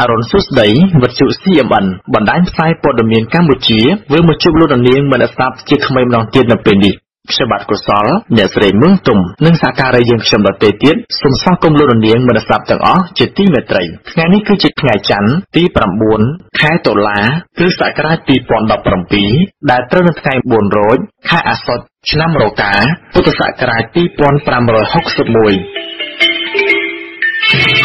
អរុនសុស្ដីវិទ្យុ CMN បណ្ដាញផ្សាយព័ត៌មានកម្ពុជាវិលមកជួបលោកនាងមិនស្ដាប់ជាថ្មីម្ដងទៀតនៅពេលនេះខ្ញុំបាទកុសលអ្នកស្រីមឹងទុំនិងសហការីយើងខ្ញុំដតេទៀតសូមស្វាគមន៍លោកនាងមិនស្ដាប់ទាំងអស់ជាទីមេត្រីថ្ងៃនេះគឺជាថ្ងៃច័ន្ទទី9ខែតុលាគ្រិស្តសករាជ2017ដែលត្រូវនៅថ្ងៃ4រោចខែអាសត់ឆ្នាំរកាពុទ្ធសករាជ2561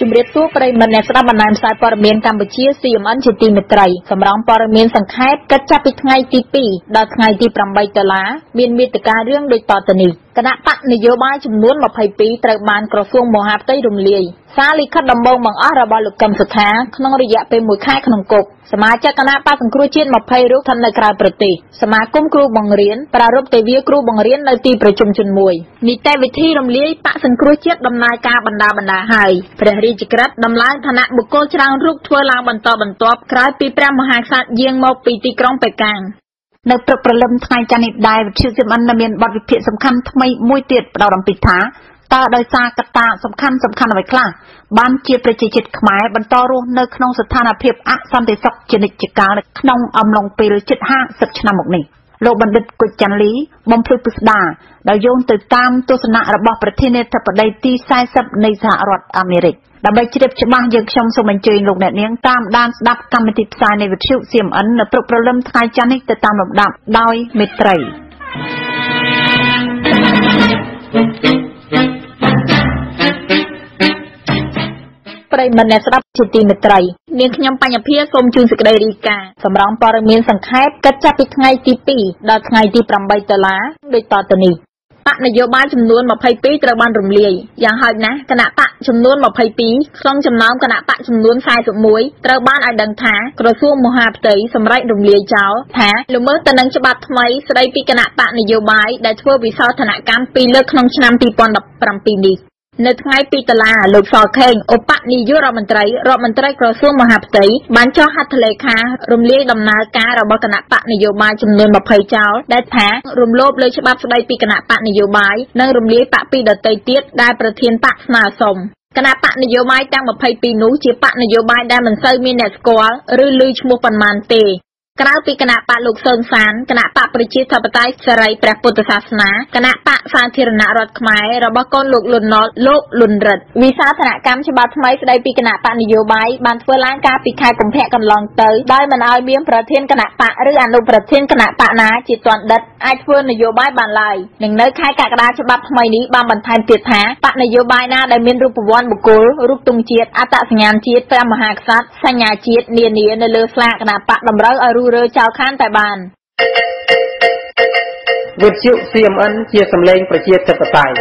ជំរាបសួរប្រិយមិត្តអ្នកស្ដាប់បណ្ដាញផ្សាយព័ត៌មានកម្ពុជា CMN ជាទីមេត្រីសម្រងព័ត៌មានសង្ខេបកិច្ចចាប់ពីថ្ងៃទី2ដល់ថ្ងៃទី8ដុល្លារមានមេតិការរឿងដូចតទៅនេះ គណៈបកនយោបាយចំនួន22ត្រូវបានក្រសួងមហាផ្ទៃរំលាយសារលិខិតដំបូងបង្អស់របស់លោកកឹមសុខាក្នុងរយៈពេល1ខែក្នុងគុកសមាជិកគណៈបកសង្គ្រោះជាតិ20រូបស្ថិតនៅក្រៅប្រទេសសមាគមគ្រូបង្រៀនប្រារព្ធទិវាគ្រូបង្រៀននៅទីប្រជុំជនមួយនីតិវិធីរំលាយបកសង្គ្រោះជាតិដំណើរការបណ្ដាបណ្ដាហើយព្រះរាជក្រឹត្យដំឡើងឋានៈបុគ្គលច្រើនរូបធ្វើឡើងបន្តបន្ទាប់ក្រោយពីព្រះមហាក្សត្រយាងមកពីទីក្រុងប៉េកាំង នៅព្រឹកព្រលឹមថ្ងៃច័ន្ទនេះដែរវិទ្យុសិមអិនមានបទវិភាគសំខាន់ថ្មីមួយទៀតផ្ដោតអំពីថាតើដោយសារកត្តាសំខាន់សំខាន់អ្វីខ្លះបានជាប្រជាជាតិខ្មែរបន្តរស់នៅក្នុងស្ថានភាពអសន្តិសុខជានិច្ចកាលក្នុងអំឡុងពេលជិត50ឆ្នាំមកនេះ លោកបណ្ឌិតគុជច័ន្ទលី បំភ្លឺពិស្ដាដែលយោងទៅតាមទស្សនៈរបស់ប្រធានាធិបតីទី40នៃសហរដ្ឋអាមេរិកដើម្បីជ្រាបច្បាស់យើងខ្ញុំសូមអញ្ជើញលោកអ្នកនាងតាមដានស្ដាប់កម្មវិធីផ្សាយនៃវិទ្យុ CMN នៅព្រឹកព្រលឹមថ្ងៃច័ន្ទនេះទៅតាមលំដាប់ដោយមេត្រី ប្រិមត្តអ្នកស្ដាប់ជាទីមេត្រីនាងខ្ញុំបញ្ញភាសូមជូនសេចក្តីរាយការណ៍សម្រងព័ត៌មានសង្ខេបកិច្ចចាប់ពីថ្ងៃទី2ដល់ថ្ងៃទី8ដុល្លារដូចតទៅនេះបកនយោបាយចំនួន22ត្រូវបានរំលាយយ៉ាងហោចណាស់គណៈបកចំនួន22ក្នុងចំណោមគណៈបកចំនួន41ត្រូវបានឲ្យដឹងថាក្រសួងមហាផ្ទៃសម្រេចរំលាយចោលថាល្មើសទៅនឹងច្បាប់ថ្មីស្តីពីគណៈបកនយោបាយដែលធ្វើវិសោធនកម្មពីរលើកក្នុងឆ្នាំ2017នេះ នៅថ្ងៃពីតុលាលោកសខេងឧបនាយករដ្ឋមន្ត្រីរដ្ឋមន្ត្រីក្រសួងមហាផ្ទៃបានចុះហត្ថលេខារំលាយដំណើរការរបស់គណៈបកនយោបាយចំនួន20ចោលដែលថារំលោភលើច្បាប់ស្តីពីគណៈបកនយោបាយនិងរំលាយបកពីរដទៃទៀតដែលប្រធានបកស្នើសុំគណៈបកនយោបាយទាំង22នោះជាបកនយោបាយដែលមិនសូវមានអ្នកស្គាល់ឬឮឈ្មោះប៉ុន្មានទេ ក្រៅពីគណៈបកលោកសឿនសានគណៈបកប្រជាធិបតេយ្យសេរីព្រះពុទ្ធសាសនាគណៈបកសាធារណរដ្ឋខ្មែររបស់កូនលោកលន់ណុលលោកលន់រិទ្ធវិសាធនកម្មច្បាប់ថ្មីស្ដីពីគណៈបកនយោបាយបានធ្វើឡើងកាលពីខែកុម្ភៈកន្លងទៅដោយមិនឲ្យមានប្រធានគណៈបកឬអនុប្រធានគណៈបកណាជាទាន់ដិតអាចធ្វើនយោបាយបានឡើយនឹងនៅខែកក្កដាច្បាប់ថ្មីនេះបានបន្ថែមទៀតថាបកនយោបាយណាដែលមានរូបវន្តបុគ្គលរូបទង់ជាតិអត្តសញ្ញាណជាតិព្រះមហាក្សត្រសញ្ញាជាតិនានានៅលើស្លាកគណៈបកតម្រូវឲ្យរើចោលខានតែបានវិទ្យុ CMN ជាសម្លេងប្រជាធិបតេយ្យ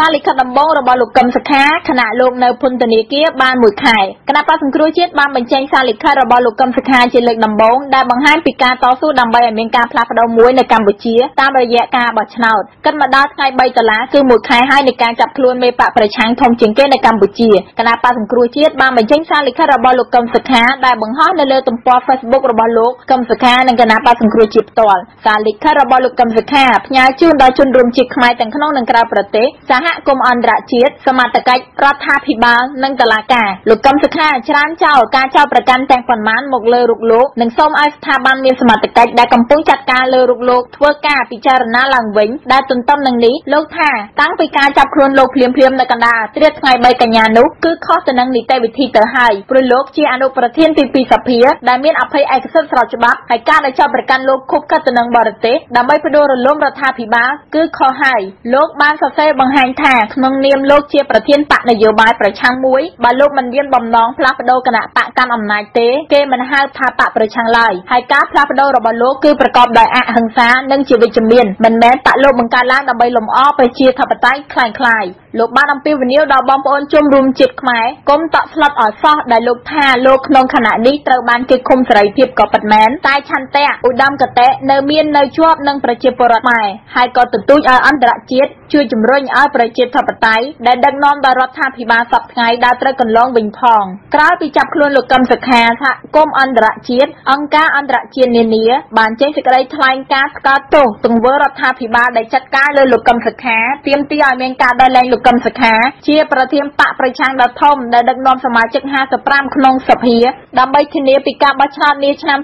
សារលិខិតដំបូងរបស់លោកកឹមសុខាខណៈលោកនៅពន្ធនាគារបានមួយខែគណៈបក្សសង្គ្រោះជាតិបានបញ្ចេញសារលិខិតរបស់លោកកឹមសុខាជាលើកដំបូងដែលបង្ហាញពីការតស៊ូដើម្បីឲ្យមានការផ្លាស់ប្ដូរមួយនៅកម្ពុជាតាមរយៈការបោះឆ្នោតគិតមកដល់ថ្ងៃ3ដុល្លារគឺមួយខែហើយនៃការចាប់ខ្លួនមេបកប្រឆាំងធំជាងគេនៅកម្ពុជាគណៈបក្សសង្គ្រោះជាតិបានបញ្ចេញសារលិខិតរបស់លោកកឹមសុខាដែលបង្ហោះនៅលើទំព័រ Facebook របស់លោកកឹមសុខានិងគណៈបក្សសង្គ្រោះជាតិផ្ទាល់សារលិខិតរបស់លោកកឹមសុខាផ្ញើជូនដល់ជនរួមជាតិខ្មែរទាំងក្នុងនិងក្រៅប្រទេសសហគមន៍អន្តរជាតិសមត្ថកិច្ចរដ្ឋាភិបាលនិងតុលាការលោកកឹមសុខាច្រានចោលការចោទប្រកាន់ទាំងប៉ុន្មានមកលើរូបលោកនិងសូមឲ្យស្ថាប័នមានសមត្ថកិច្ចដែលកំពុងចាត់ការលើរូបលោកធ្វើការពិចារណាឡើងវិញដែលទន្ទឹមនឹងនេះលោកថាតាំងពីការចាប់ខ្លួនលោកភ្លាមៗនៅកណ្ដាលត្រៀតថ្ងៃ3កញ្ញានោះគឺខុសទៅនឹងនីតិវិធីទៅហើយព្រោះលោកជាអនុប្រធានទី2សភាដែលមានអភ័យឯកសិទ្ធិស្របច្បាប់ហើយការដែលចោទប្រកាន់លោកខុបខិតទៅនឹងបរទេសដើម្បីផ្ដួលរំលំរដ្ឋាភិបាលគឺខុសហើយលោកបានសរសេរបង្ហាញថាក្នុងនាមលោកជាប្រធានបកនយោបាយប្រឆាំងមួយបើលោកមិនមានបំណងផ្លាស់ប្ដូរគណៈបកកាន់អំណាចទេគេមិនហៅថាបកប្រឆាំងឡើយហើយការផ្លាស់ប្ដូររបស់លោកគឺប្រកបដោយអហិង្សានិងជាវិជ្ជមានមិនមែនបកលោកបង្កើតឡើងដើម្បីលំអប្រជាធិបតេយ្យខ្លាំងខ្លាយ លោកបានអំពាវនាវដល់បងប្អូនជនរួមជាតិខ្មែរកុំតក់ស្លុតឲ្យសោះដែលលោកថាលោកក្នុងខណៈនេះត្រូវបានគេឃុំសេរីភាពក៏ពិតមែនតែឆន្ទៈឧត្តមគតិនៅមាននៅជាប់នឹងប្រជាពលរដ្ឋខ្មែរហើយក៏ទទូចឲ្យអន្តរជាតិជួយជំរុញឲ្យប្រជាធិបតេយ្យដែលដឹកនាំដោយរដ្ឋាភិបាលសពថ្ងៃដើរត្រូវកន្លងវិញផងក្រោយពីចាប់ខ្លួនលោកកឹមសុខាសហគមន៍អន្តរជាតិអង្គការអន្តរជាតិនានាបានចេញសេចក្តីថ្លែងការណ៍ថ្កោលទោសទង្វើរដ្ឋាភិបាលដែលចាត់ការលើលោកកឹមសុខាទាមទារឲ្យមានការដោះលែងលោកកឹមសុខា ជាប្រធានបកប្រឆាំងដ៏ធំដែលដឹកនាំសមាជិក55ក្នុងសភាដើម្បីធានាពីការបោះឆ្នោតនាឆ្នាំ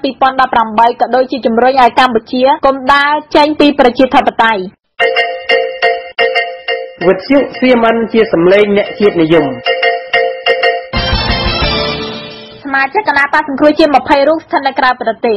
2018ក៏ដូចជាជំរុញឲ្យកម្ពុជាកុំដើរចេញពីប្រជាធិបតេយ្យវិទ្យុ CMN ជាសម្លេងអ្នកជាតិនិយមសមាជិកគណៈបក្សសង្គ្រោះជាតិ20រូបស្ថិតនៅក្រៅប្រទេស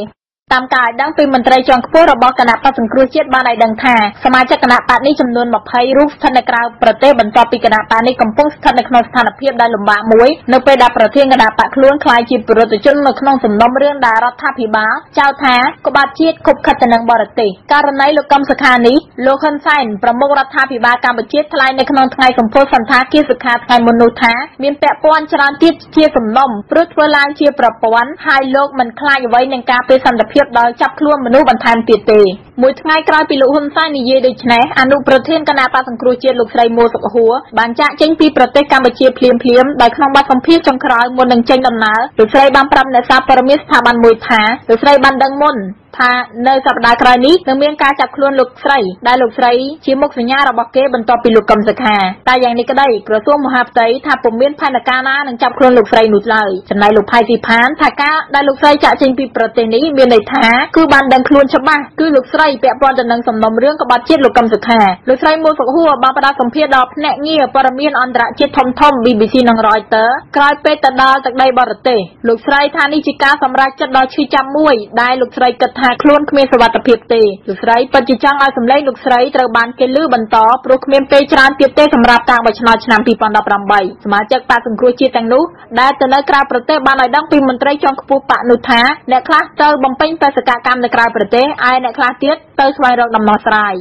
តាមការឲ្យដឹងពីមន្ត្រីជាន់ខ្ពស់របស់គណៈបក្សសង្គ្រោះជាតិបានឲ្យដឹងថាសមាជិកគណៈបកនេះចំនួន20រូបស្ថិតនៅក្រៅប្រទេសបន្ទាប់ពីគណៈបកនេះកំពុងស្ថិតនៅក្នុងស្ថានភាពដែលលំបាកមួយនៅពេលដែលប្រធានគណៈបកខ្លួនក្លាយជាប្រតិជននៅក្នុងសំណុំរឿងដែលរដ្ឋាភិបាលចោទថាក្បត់ជាតិគប់ខិតទៅនឹងបរទេសករណីលោកកឹមសុខានេះលោកហ៊ុនសែនប្រមុខរដ្ឋាភិបាលកម្ពុជាថ្លែងនៅក្នុងថ្ងៃសម្ពោធសន្តាគារសិក្ខាថ្ងៃមុននោះថាមានពាក់ព័ន្ធច្រើនទៀតជាសំណុំព្រោះធ្វើឡើងជាប្រព័ន្ធហើយលោកមិនខ្លាចអ្វីនឹងការពេលសន្តិភាពភាពដោយចាប់ខ្លួនមនុស្សបន្ថែមទៀតទេមួយថ្ងៃក្រោយពីលោកហ៊ុនសែននិយាយដូច្នេះអនុប្រធានគណៈបក្សសង្គ្រោះជាតិលោកស្រីមួសុខហួរបានចាកចេញពីប្រទេសកម្ពុជាភ្លាមភ្លាមដោយក្នុងបទសម្ភាសន៍ចុងក្រោយមុននឹងចេញដំណើរលោកស្រីបានប្រាប់អ្នកសារព័ត៌មានស្ថាប័នមួយថាលោកស្រីបានដឹងមុនថានៅសប្តាហ៍ក្រោយនេះនឹងមានការចាប់ខ្លួនលោកស្រីដែលលោកស្រីជាមុខសញ្ញារបស់គេបន្ទាប់ពីលោកកឹមសុខាតែយ៉ាងនេះក្តីក្រសួងមហាផ្ទៃថាពុំមានផែនការណានឹងចាប់ខ្លួនលោកស្រីនោះឡើយចំណែកលោកផៃស៊ីផានថាការដែលលោកស្រីចាក់ចេញពីប្រទេសនេះមានន័យថាគឺបានដឹងខ្លួនច្បាស់គឺលោកស្រីពាក់ព័ន្ធទៅនឹងសំណុំរឿងក្បត់ជាតិលោកកឹមសុខាលោកស្រីមួសុខហួរបានផ្ដល់សម្ភារដល់ភ្នាក់ងារព័ត៌មានអន្តរជាតិធំធំ BBC និង Reuters ក្រោយពេលទៅដល់ទឹកដីបរទេសលោកស្រីថានេះជាការសម្រេចចិត្តដ៏ឈឺចាប់មួយដែលលោកស្រីគិតថាខ្លួនគ្មានសុវត្ថិភាពទេលោកស្រីពិតជាចង់ឲ្យសម្លេងលោកស្រីត្រូវបានគេឮបន្តព្រោះគ្មានពេលច្រើនទៀតទេសម្រាប់ការបោះឆ្នោតឆ្នាំ2018សមាជិកបកសង្គ្រោះជាតិទាំងនោះដែលទៅនៅក្រៅប្រទេសបានឲ្យដឹងពីមន្ត្រីជាន់ខ្ពស់បកនោះថាអ្នកខ្លះទៅបំពេញបេសកកម្មនៅក្រៅប្រទេសឯអ្នកខ្លះទៀតទៅស្វែងរកដំណោះស្រាយ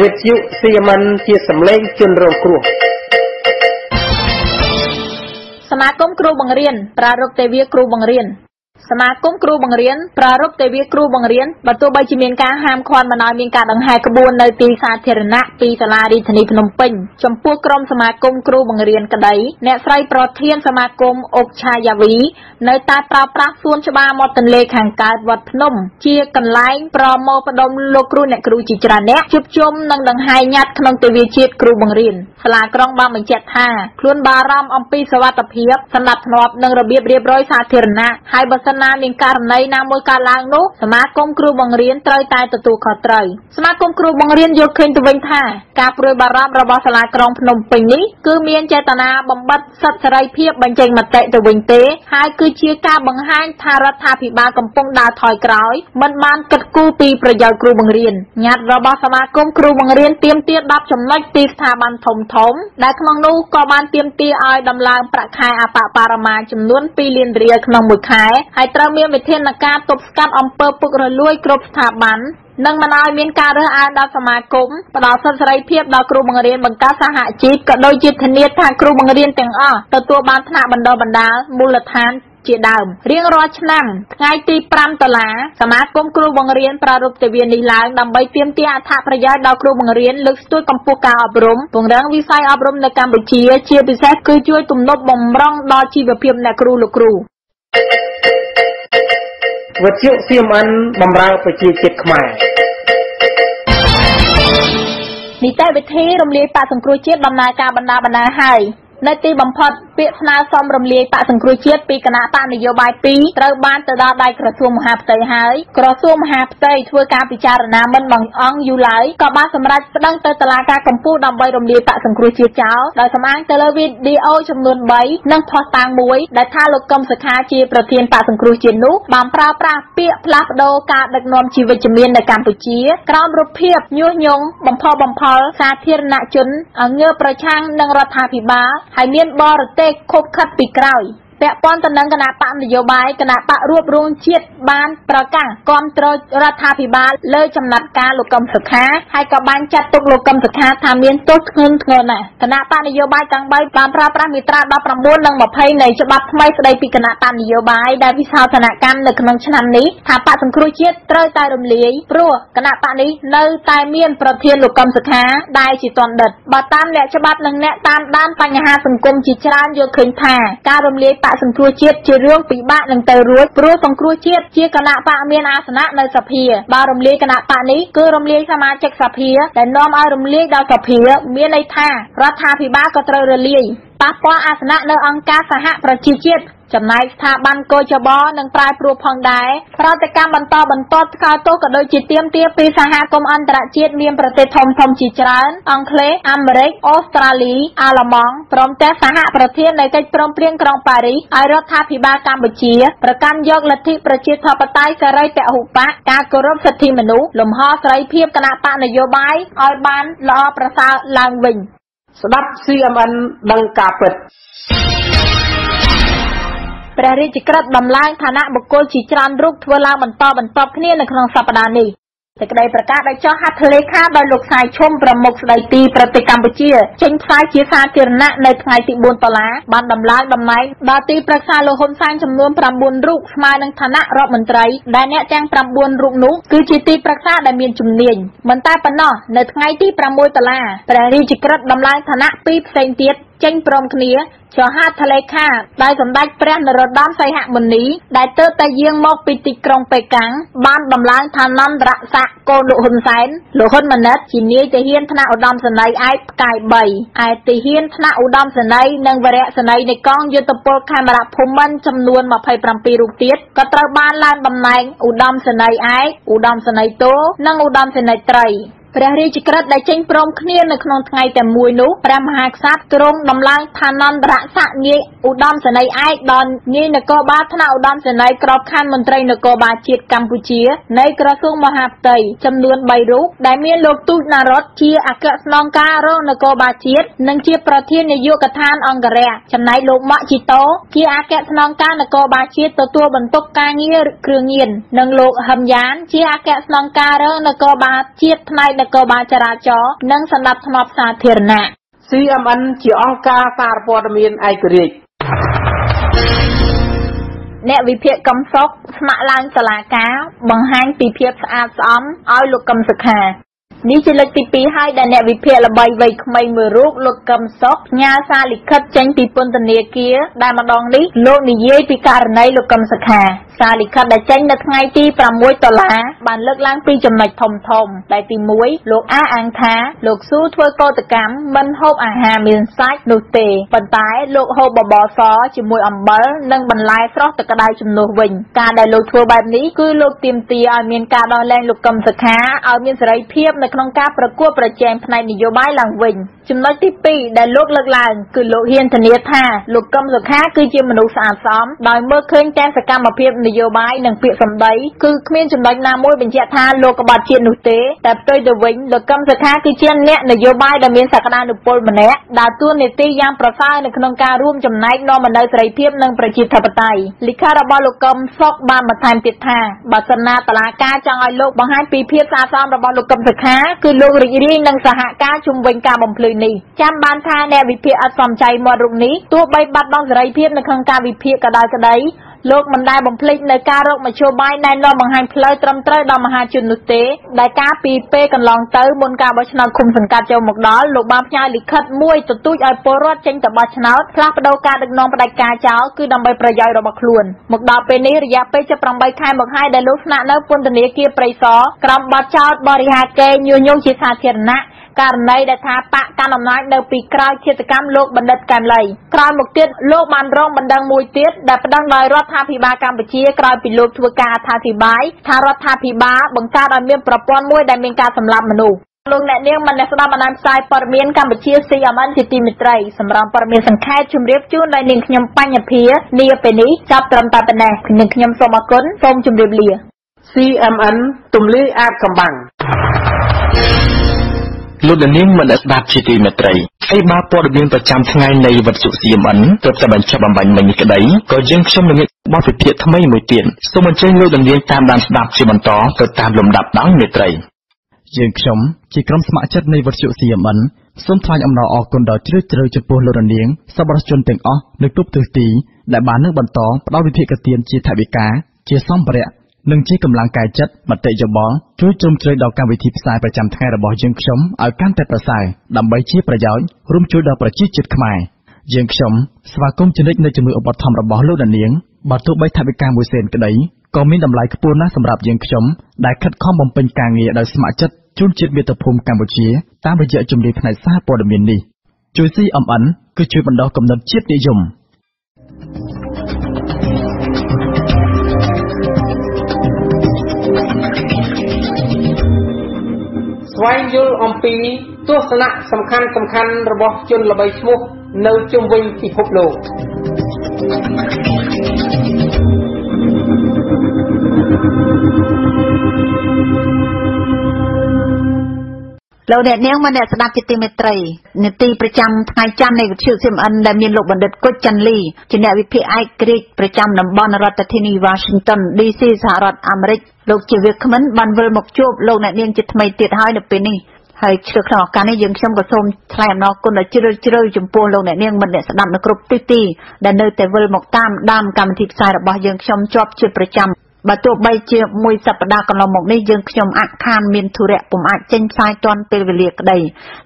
វិទ្យុ CMN ជាសម្លេងជនរងគ្រោះសមាគមគ្រូបង្រៀនប្រារព្ធទិវាគ្រូបង្រៀន សមាគមគ្រូបង្រៀនប្រារព្ធទិវាគ្រូបង្រៀនបើទោះបីជាមានការហាមឃាត់មិនឲ្យមានការដង្ហែក្បួននៅទីសាធារណៈពីសាលារាជធានីភ្នំពេញ ចំពោះក្រុមសមាគមគ្រូបង្រៀនក្តី អ្នកស្រីប្រធានសមាគមអុកឆាយាវី នៅតែប្រើប្រាស់សួនច្បារមាត់ទន្លេខាងកើតវត្តភ្នំ ជាកន្លែងប្រមូលផ្ដុំលោកគ្រូអ្នកគ្រូជាច្រើនអ្នកជួបជុំនិងដង្ហែញត្តិក្នុងទិវាជាតិគ្រូបង្រៀនសាលាក្រុងបានបញ្ជាក់ថាខ្លួនបារម្ភអំពីសុវត្ថិភាពសណ្ដាប់ធ្នាប់និងរបៀបរៀបរយសាធារណៈហើយបើសិនណាមានករណីណាមួយកើតឡើងនោះសមាគមគ្រូបង្រៀនត្រូវតែទទួលខុសត្រូវសមាគមគ្រូបង្រៀនយល់ឃើញទៅវិញថាការព្រួយបារម្ភរបស់សាលាក្រុងភ្នំពេញនេះគឺមានចេតនាបំបិទសិទ្ធិសេរីភាពបញ្ចេញមតិទៅវិញទេ ហើយគឺជាការបង្ហាញថារដ្ឋាភិបាលកំពុងដើរថយក្រោយមិនបានគិតគូរពីប្រយោជន៍គ្រូបង្រៀនញត្តិរបស់សមាគមគ្រូបង្រៀនទាមទារ10ចំណុចពីស្ថាប័នធំធំ ដែលក្នុងនោះក៏បានទាមទារឲ្យដំឡើងប្រាក់ខែអបបរមាចំនួន2លានរៀលក្នុងមួយខែហើយត្រូវមានវិធានការទប់ស្កាត់អំពើពុករលួយគ្រប់ស្ថាប័ននិងមិនឲ្យមានការរើសអើងដល់សមាគមផ្ដល់សិទ្ធិសេរីភាពដល់គ្រូបង្រៀនបង្កើតសហជីពក៏ដូចជាធានាថាគ្រូបង្រៀនទាំងអស់ទទួលបានថ្នាក់បណ្ដុះបណ្ដាលមូលដ្ឋានជាដើមរៀងរាល់ឆ្នាំថ្ងៃទី5ដុល្លារសមាគមគ្រូបង្រៀនប្រារព្ធទិវានេះឡើងដើម្បីទាមទារអត្ថប្រយោជន៍ដល់គ្រូបង្រៀនលើកស្ទួយកម្ពស់ការអប់រំពង្រឹងវិស័យអប់រំនៅកម្ពុជា ជាពិសេសគឺជួយទំនប់បំរុងដល់ជីវភាពអ្នកគ្រូលោកគ្រូ វិទ្យុ CMN បំរើប្រជាជាតិខ្មែរនីតិវិធីរំលាយបកសង្គ្រោះជាតិដំណើរការបណ្ដាបណ្ដាហើយនៅទីបំផុត ពាក្យស្នើសុំរំលាយបកសង្គ្រោះជាតិពីគណៈបកនយោបាយ2ត្រូវបានទៅដល់ដៃក្រសួងមហាផ្ទៃហើយក្រសួងមហាផ្ទៃធ្វើការពិចារណាមិនបង្អង់យូរឡើយក៏បានសម្រេចប្តឹងទៅតុលាការកំពូលដើម្បីរំលាយបកសង្គ្រោះជាតិចោលដោយសំអាងទៅលើវីដេអូចំនួន3និងផុសតាងមួយដែលថាលោកកឹមសុខាជាប្រធានបកសង្គ្រោះជាតិនោះបានប្រើប្រាស់ពាក្យផ្លាស់ប្ដូរការដឹកនាំជីវវិជ្ជមាននៅកម្ពុជាក្រោមរូបភាពញុះញង់បំផុសបំផុលសាធារណជនងើបប្រឆាំងនឹងរដ្ឋាភិបាលហើយមានបរទេសខົບខិតពីក្រោយ ពាក់ព័ន្ធទៅនឹងគណៈបកនយោបាយគណៈបករួបរวมជាតិបានប្រកាសគាំទ្ររដ្ឋាភិបាលលើចំណាត់ការលោកកឹមសុខាហើយក៏បានចាត់ទុកលោកកឹមសុខាថាមានទោសធ្ងន់ធ្ងរណាស់គណៈបកនយោបាយទាំង3បានប្រើប្រាស់មាត្រា19និង20នៃច្បាប់ថ្មីស្តីពីគណៈបកនយោបាយដែលវិសោធនកម្មនៅក្នុងឆ្នាំនេះថាបកសង្គ្រោះជាតិត្រូវតែរំលាយព្រោះគណៈបកនេះនៅតែមានប្រធានលោកកឹមសុខាដែលជាទណ្ឌិតបើតាមអ្នកច្បាប់និងអ្នកតាមដានបញ្ហាសង្គមជាច្រើនយល់ឃើញថាការរំលាយបកសង្គ្រោះជាតិជារឿងពិបាកនឹងទៅរួចព្រោះសង្គ្រោះជាតិជាគណៈបកមានអាសនៈនៅសភាបើរំលាយគណៈបកនេះគឺរំលាយសមាជិកសភាដែលនាំឲ្យរំលាយដល់សភាមានន័យថារដ្ឋាភិបាលក៏ត្រូវរលាយប៉ះពាល់អាសនៈនៅអង្គការសហប្រជាជាតិ ចំណែកស្ថាប័នកោចបនឹងប្រែប្រួលផងដែរប្រតិកម្មបន្តបន្ទាប់ថ្កោលទោសក៏ដូចជាទាមទារពីសហគមន៍អន្តរជាតិមានប្រទេសធំធំជាច្រើនអង់គ្លេសអាមេរិកអូស្ត្រាលីអាល្លឺម៉ង់ព្រមទាំងសហប្រធាននៃកិច្ចព្រមព្រៀងក្រុងប៉ារីសឲ្យរដ្ឋាភិបាលកម្ពុជាប្រកាន់យកលទ្ធិប្រជាធិបតេយ្យសេរីពហុបកការគោរពសិទ្ធិមនុស្សលំហសេរីភាពគណៈបកនយោបាយឲ្យបានល្អប្រសើរឡើងវិញស្ដាប់ CMN ដឹងការពិត ព្រះរាជក្រឹត្យដំឡើងឋានៈបុគ្គលជាច្រើនរូបធ្វើឡើងបន្តបន្ទាប់គ្នានៅក្នុងសប្តាហ៍នេះសេចក្តីប្រកាសដោយចុះហត្ថលេខាដោយលោកសាយឈុំប្រមុខស្ដីទីប្រទេសកម្ពុជាចេញផ្សាយជាសាធារណៈនៅថ្ងៃទី4ដុល្លារបានដំឡើងតំណែងដល់ទីប្រឹក្សាលោកហ៊ុនសែនចំនួន9រូបស្មើនឹងឋានៈរដ្ឋមន្ត្រីដែលអ្នកទាំង9រូបនោះគឺជាទីប្រឹក្សាដែលមានជំនាញមិនតែប៉ុណ្ណោះនៅថ្ងៃទី6ដុល្លារព្រះរាជក្រឹត្យដំឡើងឋានៈពីរផ្សេងទៀត ចេញព្រមគ្នាចុះហត្ថលេខាដោយសម្ដេចព្រះនរោត្តមសីហមុនី ដែលទើបតែយាងមកពីទីក្រុងប៉េកាំងបានដំឡើងឋានន្តរស័ក្តិកូនលោកហ៊ុនសែនលោកហ៊ុនម៉ាណិតជានាយទាហានថ្នាក់ឧត្តមសេនីយ៍ឯកផ្កាយ3ឯទាហានថ្នាក់ឧត្តមសេនីយ៍និងវរៈសេនីយ៍នៃកងយុទ្ធពលខេមរភូមិន្ទចំនួន27រូបទៀតក៏ត្រូវបានឡើងតំណែងឧត្តមសេនីយ៍ឯកឧត្តមសេនីយ៍តូនិងឧត្តមសេនីយ៍ត្រី ព្រះរាជក្រឹត្យដែលចេញព្រមគ្នានៅក្នុងថ្ងៃតែមួយនោះព្រះមហាក្សត្រទ្រង់ដំឡើងឋានន្តរស័ក្តិនាយឧត្តមសេនីយ៍ឯកដល់នាយនគរបាលថ្នាក់ឧត្តមសេនីយ៍ក្របខ័ណ្ឌមន្ត្រីនគរបាលជាតិកម្ពុជា នៃក្រសួងមហាផ្ទៃចំនួន3រូបដែលមានលោកទូចណារតជាអគ្គស្នងការរងនគរបាលជាតិនិងជាប្រធាននាយកដ្ឋានអង្គរៈចំណែកលោកម៉ាក់ជីតូជាអគ្គស្នងការនគរបាលជាតិទទួលបន្ទុកការងារគ្រឿងញៀននិងលោកហឹមយ៉ានជាអគ្គស្នងការរងនគរបាលជាតិផ្នែកនគរបាលចរាចរណ៍និងសណ្ដាប់ធ្នាប់សាធារណៈ CMN ជាអង្គការសារព័ត៌មានឯករាជ្យអ្នកវិភាគកំសុកស្ម័គ្រឡើងតុលាការបង្ហាញពីភាពស្អាតស្អំឲ្យលោកកឹមសុខា នេះជាលើកទី2ហើយដែលអ្នកវិភាគល្បីវ័យក្មេងមួយរូបលោកកឹមសុខផ្ញើសារលិខិតចេញពីពន្ធនាគារដែលម្ដងនេះលោកនិយាយពីករណីលោកកឹមសុខាសារលិខិតដែលចេញនៅថ្ងៃទី6ដុល្លារបានលើកឡើងពីចំណុចធំធំដែលទី1លោកអះអាងថាលោកស៊ូធ្វើកោតកម្មមិនហូបអាហារមានសាច់នោះទេប៉ុន្តែលោកហូបបបរសជាមួយអំបិលនិងបន្លែស្រស់ទឹកក្តៅជំនួសវិញការដែលលោកធ្វើបែបនេះគឺលោកទាមទារឲ្យមានការដោះលែងលោកកឹមសុខាឲ្យមានសេរីភាពនៅក្នុងការប្រកួតប្រជែងផ្នែកនយោបាយឡើងវិញ ចំណុចទី2ដែលលោកលើកឡើងគឺលោកហ៊ានធានាថាលោកកឹមសុខាគឺជាមនុស្សស្អាតស្អំដោយមើលឃើញតែសកម្មភាពនយោបាយនិងពាក្យសម្ដីគឺគ្មានចំណុចណាមួយបញ្ជាក់ថាលោកក្បត់ជាតិនោះទេតែផ្ទុយទៅវិញលោកកឹមសុខាគឺជាអ្នកនយោបាយដែលមានសក្តានុពលម្នាក់ដើរតួនាទីយ៉ាងប្រសើរនៅក្នុងការរួមចំណែកនាំមកនូវសេរីភាពនិងប្រជាធិបតេយ្យលិខិតរបស់លោកកឹមសុខបានបន្ថែមទៀតថាបើសិនណាតឡាការចង់ឲ្យលោកបង្ហាញពីភាពស្អាតស្អំរបស់លោកកឹមសុខាគឺលោករីករាយនឹងសហការជំវិញការបំភ្លឺនេះចាំបានថាអ្នកវិភាគអត់សមចៃមាត់រូបនេះទោះបីបាត់បង់សេរីភាពនៅក្នុងការវិភាគក៏ដោយក្តី លោកមិនដែលបំភ្លេចនៅការរកមធ្យោបាយណែនាំបង្ហាញផ្លូវត្រឹមត្រូវដល់មហាជននោះទេ ដែលការពីពេលកន្លងទៅមុនការបោះឆ្នោតឃុំសង្កាត់ចូលមកដល់លោកបានផ្ញើលិខិតមួយទទូចឲ្យពលរដ្ឋចេញទៅបោះឆ្នោតផ្លាស់ប្ដូរការដឹកនាំផ្ដាច់ការចោលគឺដើម្បីប្រយោជន៍របស់ខ្លួន មកដល់ពេលនេះរយៈពេល78ខែមកហើយដែលលោកស្នាក់នៅពន្ធនាគារព្រៃសរក្រោមបទចោទបរិហាកេរញុះញង់ជាសាធារណៈ ករណីដែលថាបកកាន់អំណាចនៅពីក្រោយឃាតកម្មលោកបណ្ឌិតកែមលីក្រោយមកទៀតលោកបានរងបណ្ដឹងមួយទៀតដែលប្តឹងដោយរដ្ឋាភិបាលកម្ពុជាក្រោយពីលោកធ្វើការអត្ថាធិប្បាយថារដ្ឋាភិបាលបង្កើតឲ្យមានប្រព័ន្ធមួយដែលមានការសម្លាប់មនុស្សលោកអ្នកនាងមិនស្ដាប់បណ្ដាញផ្សាយព័ត៌មានកម្ពុជា CMN ជាទីមេត្រីសម្រាប់ព័ត៌មានសង្ខេបជម្រាបជូនដោយនាងខ្ញុំបញ្ញភានាពេលនេះចាប់ត្រឹមតែប៉ុណ្ណេះនាងខ្ញុំសូមអរគុណសូមជម្រាបលា CMN ទំលាយអាតកំបាំង លោកនាងមិនស្ដាប់ជាទីមេត្រីហើយបើព័ត៌មានប្រចាំថ្ងៃនៃវិទ្យុ CMN ទើបតែបញ្ចប់បំបញ្ញមិញនេះក្តីក៏យើងខ្ញុំនឹងមានបទវិភាគថ្មីមួយទៀតសូមអញ្ជើញលោកនាងតាមដានស្ដាប់ជាបន្តទៅតាមលំដាប់ដោយមេត្រីយើងខ្ញុំជាក្រុមស្ម័គ្រចិត្តនៃវិទ្យុ CMN សូមថ្លែងអំណរអគុណដ៏ជ្រាលជ្រៅចំពោះលោកនាងសប្បុរសជនទាំងអស់នៅគ្រប់ទិសទីដែលបាននឹងបន្តផ្ដល់វិភាគទានជាថវិកាជាសម្ភារៈ និងជាកម្លាំងកាយចិត្តមតិយោបល់ជួយជ្រោមជ្រែងដល់កម្មវិធីផ្សាយប្រចាំថ្ងៃរបស់យើងខ្ញុំឲ្យកាន់តែប្រសើរដើម្បីជាប្រយោជន៍រួមជួយដល់ប្រជាជាតិខ្មែរយើងខ្ញុំស្វាគមន៍ជនិតនៅជំនួយឧបត្ថម្ភរបស់លោកដានៀងបើទោះបីថវិកាមួយសេនក្តីក៏មានតម្លៃខ្ពស់ណាស់សម្រាប់យើងខ្ញុំដែលខិតខំបំពេញការងារដោយស្ម័គ្រចិត្តជូនជាតិមាតុភូមិកម្ពុជាតាមរយៈជំនាញផ្នែកសារព័ត៌មាននេះជួយ CMN គឺជួយបណ្ដុះគំនិតជាតិនិយម ស្វែងយល់អំពីទស្សនៈសំខាន់សំខាន់របស់ជនល្បីឈ្មោះនៅជុំវិញពិភពលោក លោកអ្នកនាងមកអ្នកស្ដាប់ជាទីមេត្រីនេតិប្រចាំថ្ងៃច័ន្ទនៃវិទ្យុ CMN ដែលមានលោកបណ្ឌិតគុជច័ន្ទលីជាអ្នកវិភាគឯករាជ្យប្រចាំតំបន់រដ្ឋធានី Washington DC សហរដ្ឋអាមេរិកលោកជាវាគ្មិនបានវិលមកជួបលោកអ្នកនាងជាថ្មីទៀតហើយនៅពេលនេះហើយជ្រើក្នុងឱកាសនេះយើងខ្ញុំក៏សូមថ្លែងអំណរគុណដ៏ជ្រាលជ្រៅចំពោះលោកអ្នកនាងមិត្តអ្នកស្ដាប់នៅគ្រប់ទិសទីដែលនៅតែវិលមកតាមដានកម្មវិធីផ្សាយរបស់យើងខ្ញុំជាប់ជាប្រចាំ បើទោះបីជាមួយសប្តាហ៍កន្លងមកនេះយើងខ្ញុំអខានមានធុរៈពុំអាចចេញផ្សាយទាន់ពេលវេលាក្តី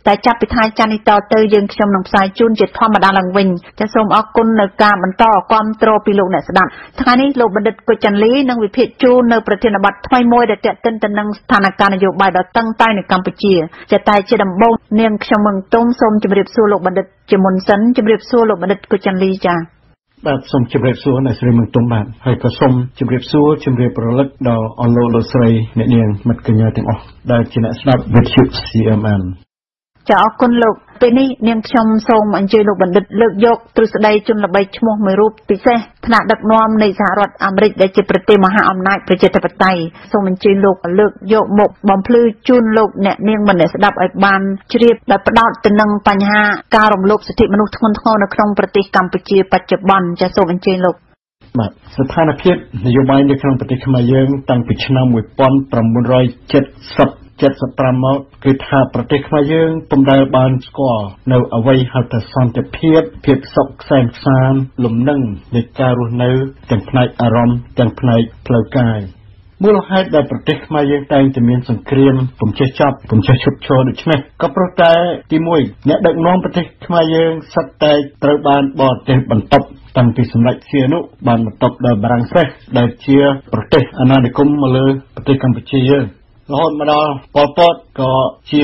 តែចាប់ពីថ្ងៃច័ន្ទនេះតទៅយើងខ្ញុំនឹងផ្សាយជូនជាធម្មតាឡើងវិញចាសសូមអរគុណនៅការបន្តគាំទ្រពីលោកអ្នកស្ដាប់ថ្ងៃនេះលោកបណ្ឌិតគុជច័ន្ទលីនឹងវិភាគជូននៅប្រធានបទថ្មីមួយដែលទាក់ទិនទៅនឹងស្ថានភាពនយោបាយដ៏តឹងតែងនៅកម្ពុជាចាតែជាដំបូងនាងខ្ញុំមឹងទុំសូមជម្រាបសួរលោកបណ្ឌិតជាមុនសិនជម្រាបសួរលោកបណ្ឌិតគុជច័ន្ទលីចា៎ បាទសូមជម្រាបសួរអ្នកស្រីមង្គមបាទហើយក៏សូមជម្រាបសួរជម្រាបរលឹកដល់អស់លោកលោកស្រីអ្នកនាងមិត្តកញ្ញាទាំងអស់ដែលជាអ្នកស្ដាប់វិទ្យុ CMN ចាអរគុណលោក ពេលនេះនាងខ្ញុំសូមអញ្ជើញលោកបណ្ឌិតលើកយកទ្រឹស្ដីជនល្បីឈ្មោះមួយរូបពិសេសថ្នាក់ដឹកនាំនៃសហរដ្ឋអាមេរិកដែលជាប្រទេសមហាអំណាចប្រជាធិបតេយ្យសូមអញ្ជើញលោកលើកយកមកបំភ្លឺជូនលោកអ្នកនាងមនៈស្ដាប់ឲ្យបានជ្រាបដោយផ្ដោតទៅនឹងបញ្ហាការរំលោភសិទ្ធិមនុស្សធ្ងន់ធ្ងរនៅក្នុងប្រទេសកម្ពុជាបច្ចុប្បន្នចាសូមអញ្ជើញលោកបាទស្ថានភាពនយោបាយនៅក្នុងប្រទេសខ្មែរយើងតាំងពីឆ្នាំ1970 75មកគឺថាប្រទេសខ្មែរយើងពុំដែលបានស្គាល់នៅអ្វីហៅថាសន្តិភាពភាពសុខខ្សែមខ្សានលំនឹងនៃការរស់នៅទាំងផ្នែកអារម្មណ៍ទាំងផ្នែកផ្លូវកាយមូលហេតុដែលប្រទេសខ្មែរយើងតែងតែមានសង្គ្រាមពុំចេះចប់ពុំចេះឈប់ឈរដូច្នេះក៏ព្រោះតែទី1អ្នកដឹកនាំប្រទេសខ្មែរយើងសិតតែត្រូវបានបរទេសបន្ទប់តាំងពីសម្ដេចសៀនុបានបន្ទប់ដោយបារាំងសេះដែលជាប្រទេសអាណានិគមមកលើប្រទេសកម្ពុជាយើង រហូតមកដល់ប៉ុលពតក៏ជា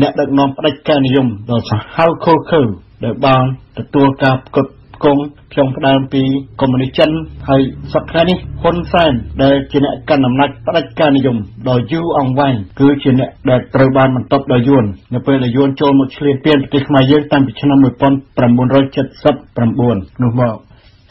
អ្នកដឹកនាំផ្ដាច់ការនិយមដ៏សាហាវខូខើដែលបានទទួលការផ្គត់ផ្គង់ផ្ចង់ផ្ដើមពីកុម្មុយនីសចិនហើយសប្តាហ៍នេះហ៊ុនសែនដែលជាអ្នកកាន់អំណាចផ្ដាច់ការនិយមដ៏យូរអង្វែងគឺជាអ្នកដែលត្រូវបានបន្ទាប់ដោយយួននៅពេលដែលយួនចូលមកឈ្លានពានប្រទេសខ្មែរយើងតាំងពីឆ្នាំ1979នោះមក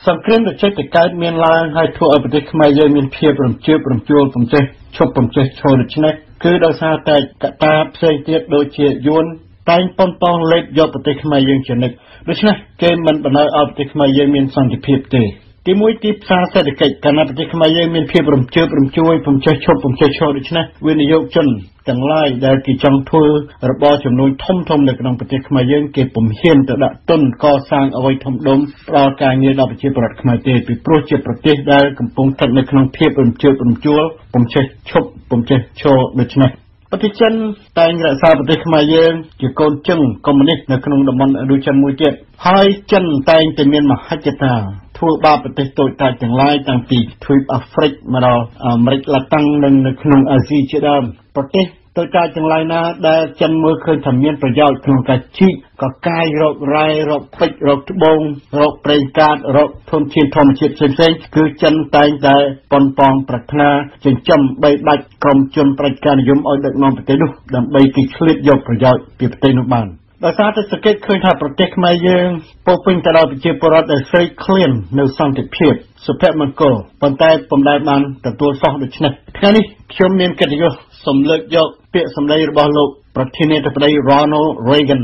សង្គ្រាមដែលចេះតែកើតមានឡើងហើយធ្វើឲ្យប្រទេសខ្មែរយើងមានភាពរំជើបរំជួលពំចេះឈប់ពំចេះឈរដូច្នេះគឺដោយសារតែកត្តាផ្សេងទៀតដូចជាយួនតែងប៉ុនប៉ងលេបយកប្រទេសខ្មែរយើងជានិច្ចដូច្នេះគេមិនបណ្ដោយឲ្យប្រទេសខ្មែរយើងមានសន្តិភាពទេ ទីមួយទីផ្សារសេដ្ឋកិច្ចកាលណាប្រទេសខ្មែរយើងមានភាពរំជើបរំជួយពំចេះឈប់ពំចេះឈរដូច្នេះវិនិយោគជនទាំងឡាយដែលគេចង់ធ្វើរបរចំនួនធំធំនៅក្នុងប្រទេសខ្មែរយើងគេពុំហ៊ានទៅដាក់ទុនកសាងអ្វីធំដុំផ្ដល់ការងារដល់ប្រជាពលរដ្ឋខ្មែរទេពីព្រោះជាប្រទេសដែលកំពុងស្ថិតនៅក្នុងភាពរំជើបរំជួលពំចេះឈប់ពំចេះឈរដូច្នេះប្រទេសចិនតែងរក្សាប្រទេសខ្មែរយើងជាកូនជឹងកុម្មុយនីសនៅក្នុងតំបន់ឥណ្ឌូចិនមួយទៀតហើយចិនតែងតែមានមហិច្ឆតា ធ្វើបាបប្រទេសតូចតាចទាំងឡាយតាំងពីទ្វីបអាហ្វ្រិកមកដល់អាមេរិកឡាតាំងនិងនៅក្នុងអាស៊ីជាដើមប្រទេសទៅការទាំងឡាយណាដែលចិនមើលឃើញថាមានប្រយោជន៍ក្នុងការជីកកកាយរករ៉ែរកពេជ្ររកត្បូងរកប្រេងកាតរកធនធានធម្មជាតិផ្សេងៗគឺចិនតែងតែប៉ុនប៉ងប្រាថ្នាចិញ្ចឹមបីដាច់ក្រុមជនប្រជាការនិយមឲ្យដឹកនាំប្រទេសនោះដើម្បីគេឆ្លៀតយកប្រយោជន៍ពីប្រទេសនោះបាន ដោយសារតែសង្កេតឃើញថាប្រទេសខ្មែរយើងពោពេញទៅដោយប្រជាពលរដ្ឋដែលស្រេកឃ្លាននៅសន្តិភាពសុភមង្គលប៉ុន្តែពុំដែលបានទទួលសោះដូច្នេះថ្ងៃនេះខ្ញុំមានកិត្តិយសសូមលើកយកពាក្យសម្ដីរបស់លោកប្រធានាធិបតី Ronald Reagan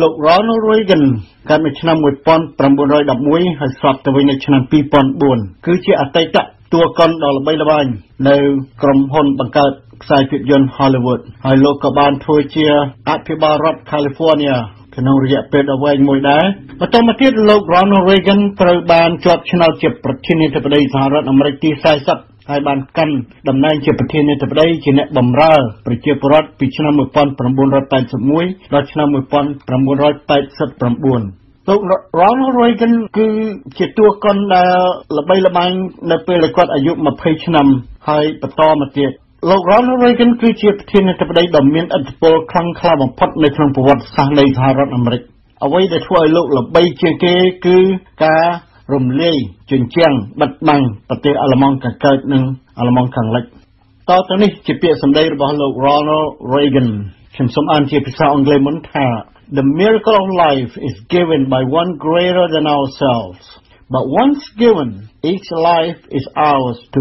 លោក Ronald Reagan កើតនៅឆ្នាំ1911ហើយស្លាប់ទៅវិញនៅឆ្នាំ2004គឺជាអតីតតួកុនដ៏ល្បីល្បាញនៅក្រុមហ៊ុនបង្កើត ខ្សែភាពយន្ត Hollywood ហើយលោកក៏បានធ្វើជាអភិបាលរដ្ឋ California ក្នុងរយៈពេលដ៏វែងមួយដែរបន្តមកទៀតលោក Ronald Reagan ត្រូវបានជាប់ឆ្នោតជាប្រធានាធិបតីសហរដ្ឋអាមេរិកទី40ហើយបានកាន់តំណែងជាប្រធានាធិបតីជាអ្នកបម្រើប្រជាពលរដ្ឋពីឆ្នាំ1981ដល់ឆ្នាំ1989លោក Ronald Reagan គឺជាតួកុនដែលល្បីល្បាញនៅពេលដែលគាត់អាយុ20ឆ្នាំហើយបន្តមកទៀត លោក Ronald Reagan គឺជាប្រធានាធិបតីដ៏មានឥទ្ធិពលខ្លាំងក្លាបំផុតនៅក្នុងប្រវត្តិសាស្ត្រនៃសហរដ្ឋអាមេរិកអ្វីដែលធ្វើឲ្យលោកល្បីជាងគេគឺការរំលាយជញ្ជាំងបិទបាំងប្រទេសអាល្លឺម៉ង់ខាងកើតនិងអាល្លឺម៉ង់ខាងលិចតទៅនេះជាពាក្យសម្ដីរបស់លោក Ronald Reagan ខ្ញុំសូមអានជាភាសាអង់គ្លេសមុនថា The miracle of life is given by one greater than ourselves but once given each life is ours to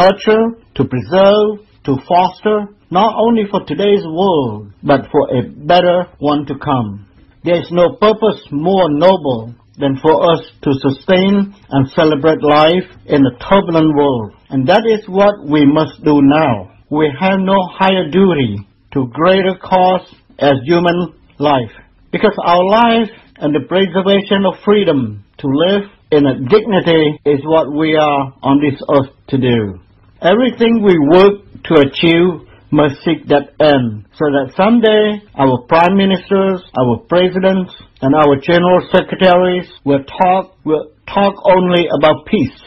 nurture to preserve to foster not only for today's world but for a better one to come there is no purpose more noble than for us to sustain and celebrate life in a turbulent world. And that is what we must do now. We have no higher duty to greater cause as human life. Because our life and the preservation of freedom to live in a dignity is what we are on this earth to do. Everything we work to achieve must seek that end so that someday our prime ministers, our presidents, and our general secretaries will talk will talk only about peace